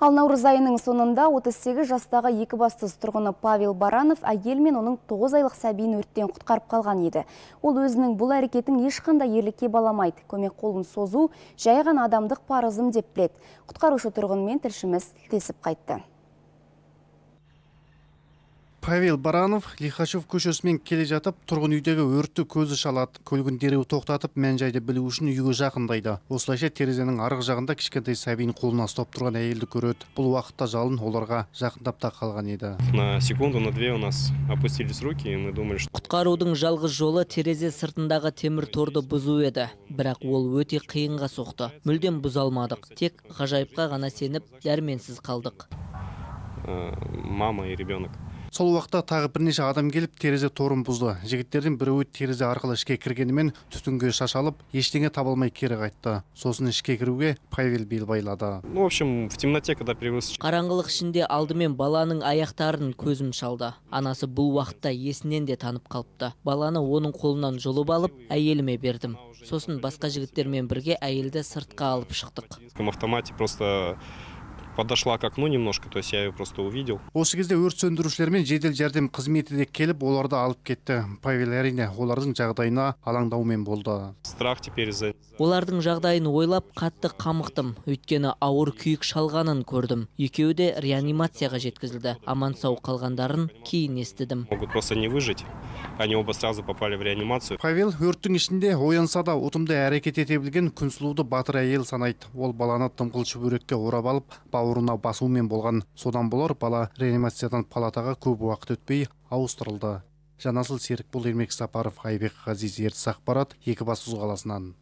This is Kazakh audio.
Ал наурыз айының соңында 38 жастағы екі бастыз тұрғыны Павел Баранов әйел мен оның 9 айлық сәбиін өрттен құтқарып қалған еді. Ол өзінің бұл әрекетін ешқандай ерлікке баламайды. Көмек қолын созу жай адамдық парызым деп біледі. Құтқарушы тұрғынмен тілшіміз тілдесіп қайтты. Павел баранов лихачев көшесімен келе жатып тұрғын үйдегі өртті көзі шалады көлігін дереу тоқтатып мән жайды білу үшін үйге жақындайды. Осылайша терезенің арғы жағында кішкентай сәбиін қолына ұстап тұрған әйелді көреді. Бұл уақытта жалын оларға жақындап та қалған еді. На секунду на две у нас опустились руки и мы думали что құтқарудың жалғыз жолы терезе сыртындағы темір торды бұзу еді. Бірақ ол өте қиынға соқты. Мүлдем бұза алмадық тек ғажайыпқа ғана сеніп дәрменсіз қалдық. Э, мама и ребенок. Сол уақытта тағы бірнеше адам келіп терезе торын бұзды. Жігіттердің біреуі терезе арқылы ішке кіргенімен түтінге шашалып ештеңе таба алмай кері қайтты. Сосын ішке кіруге павел бел байлады. Ну в общем в темноте когда привез қараңғылық ішінде алдымен баланың аяқтарын көзім шалды. Анасы бұл уақытта есінен де танып қалыпты. Баланы оның қолынан жұлып алып әйеліме бердім. Сосын басқа жігіттермен бірге әйелді сыртқа алып шықтық. Автомате просто подошла к окну немножко то есть я ее просто увидел. Осы кезде өрт сөндірушілер мен жедел жәрдем қызметі де келіп оларды алып кетті. Павел әрине олардың жағдайына алаңдаумен болды. Страх теперь за олардың жағдайын ойлап қатты қамықтым. Өйткені ауыр күйік шалғанын көрдім. Екеуі де реанимацияға жеткізілді. Аман сау қалғандарын кейін естідім. Могут просто не выжить. Они оба сразу попали в реанимацию. Павел өрттің ішінде оянса да ұтымды әрекет ете білген күнсұлуды батыр әйел санайды. Ол баланы дымқыл шүберекке орап алып бауырына басумен болған. Содан болар бала реанимациядан палатаға көп уақыт өтпей ауыстырылды. Жанасыл серікбол ермек сапаров айбек ғазиз ертіс ақпарат екібастұз қаласынан.